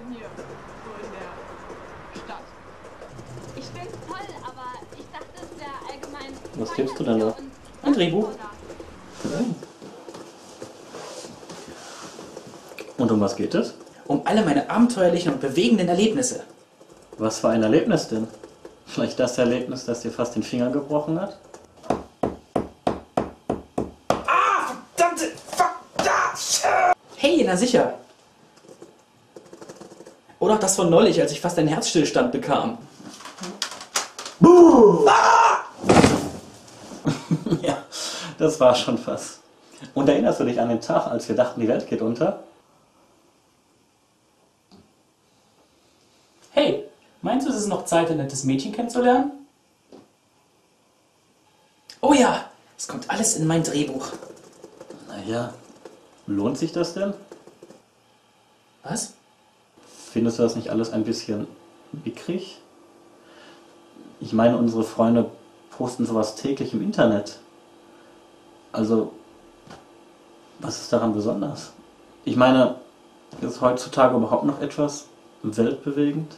denn hier? So in der Stadt. Ich find's toll, aber ich dachte, es wäre allgemein. Was tippst du denn da? und- Ein Drehbuch. Und um was geht es? Um alle meine abenteuerlichen und bewegenden Erlebnisse. Was für ein Erlebnis denn? Vielleicht das Erlebnis, das dir fast den Finger gebrochen hat? Verdammte Fuck! Da! Hey, na sicher. Oder auch das von neulich, als ich fast einen Herzstillstand bekam. ja, das war schon fast. Und erinnerst du dich an den Tag, als wir dachten, die Welt geht unter? Hey, meinst du, es ist noch Zeit, ein nettes Mädchen kennenzulernen? Oh ja, es kommt alles in mein Drehbuch. Naja, lohnt sich das denn? Was? Findest du das nicht alles ein bisschen mickrig? Ich meine, unsere Freunde posten sowas täglich im Internet. Also, was ist daran besonders? Ich meine, ist heutzutage überhaupt noch etwas weltbewegend?